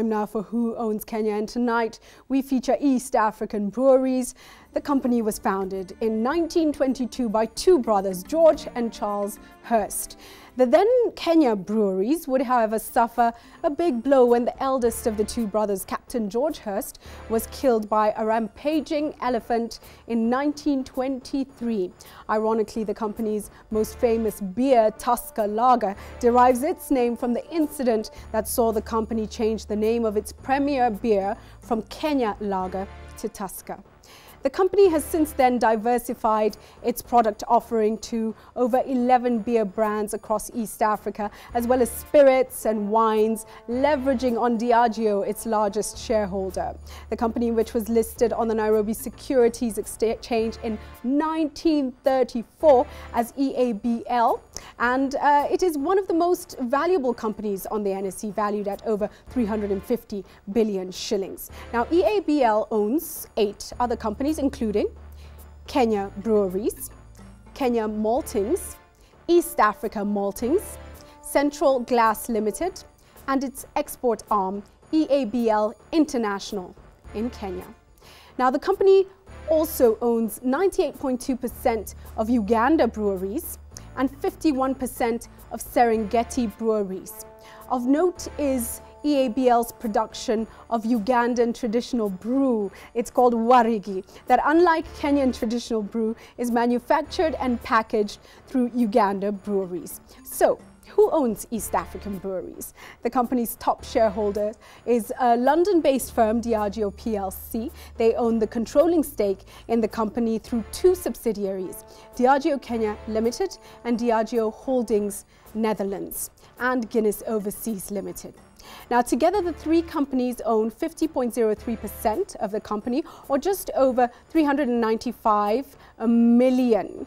Time now for Who Owns Kenya and tonight we feature East African Breweries. The company was founded in 1922 by two brothers, George and Charles Hurst. The then Kenya breweries would however suffer a big blow when the eldest of the two brothers, Captain George Hurst, was killed by a rampaging elephant in 1923. Ironically, the company's most famous beer, Tusker Lager, derives its name from the incident that saw the company change the name of its premier beer from Kenya Lager to Tusker. The company has since then diversified its product offering to over 11 beer brands across East Africa, as well as spirits and wines, leveraging on Diageo, its largest shareholder. The company, which was listed on the Nairobi Securities Exchange in 1934 as EABL, and uh, it is one of the most valuable companies on the NSE, valued at over 350 billion shillings. Now, EABL owns eight other companies, including Kenya Breweries, Kenya Maltings, East Africa Maltings, Central Glass Limited, and its export arm, EABL International in Kenya. Now, the company also owns 98.2% of Uganda breweries, and 51% of Serengeti breweries. Of note is EABL's production of Ugandan traditional brew. It's called Waragi, that unlike Kenyan traditional brew, is manufactured and packaged through Uganda breweries. So, who owns East African Breweries? The company's top shareholder is a London-based firm, Diageo plc. They own the controlling stake in the company through two subsidiaries, Diageo Kenya Limited and Diageo Holdings Netherlands and Guinness Overseas Limited. Now, together, the three companies own 50.03% of the company, or just over 395 million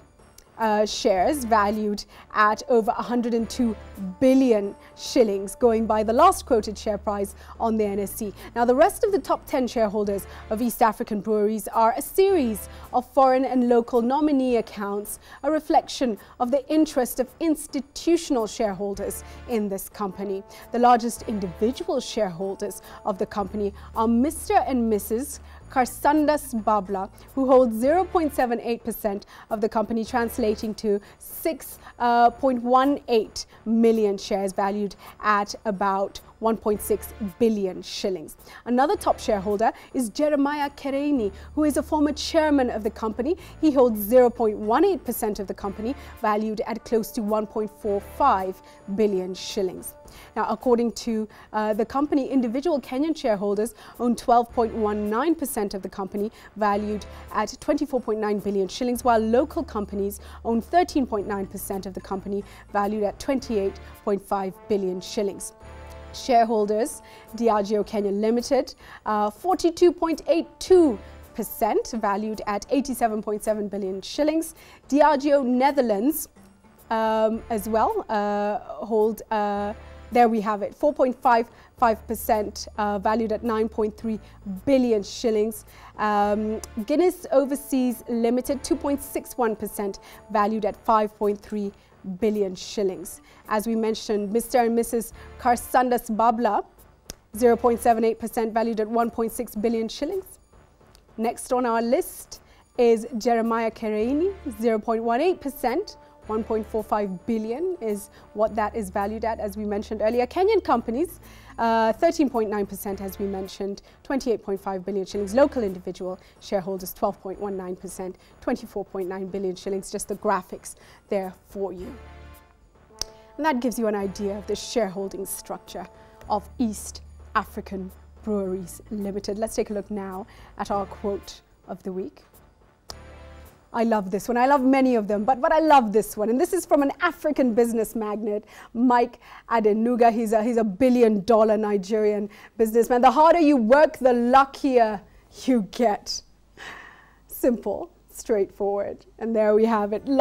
uh, shares valued at over 102 billion shillings, going by the last quoted share price on the NSE. Now, the rest of the top 10 shareholders of East African breweries are a series of foreign and local nominee accounts, a reflection of the interest of institutional shareholders in this company. The largest individual shareholders of the company are Mr. and Mrs. Karsandas Babla, who holds 0.78% of the company, translating to 6.18 uh, million shares valued at about 1.6 billion shillings. Another top shareholder is Jeremiah Kiereini, who is a former chairman of the company. He holds 0.18% of the company, valued at close to 1.45 billion shillings. Now, according to uh, the company, individual Kenyan shareholders own 12.19% of the company, valued at 24.9 billion shillings, while local companies own 13.9% of the company, valued at 28.5 billion shillings shareholders, Diageo Kenya Limited, 42.82 uh, percent valued at 87.7 billion shillings. Diageo Netherlands um, as well uh, hold uh, there we have it, 4.55% uh, valued at 9.3 billion shillings. Um, Guinness Overseas Limited, 2.61% valued at 5.3 billion shillings. As we mentioned, Mr. and Mrs. Karsandas Babla, 0.78% valued at 1.6 billion shillings. Next on our list is Jeremiah Kiereini, 0.18% 1.45 billion is what that is valued at, as we mentioned earlier. Kenyan companies, 13.9% uh, as we mentioned, 28.5 billion shillings. Local individual shareholders, 12.19%, 24.9 billion shillings. Just the graphics there for you. And that gives you an idea of the shareholding structure of East African Breweries Limited. Let's take a look now at our quote of the week. I love this one. I love many of them, but, but I love this one. And this is from an African business magnate, Mike Adenuga. He's a, he's a billion dollar Nigerian businessman. The harder you work, the luckier you get. Simple, straightforward. And there we have it. Love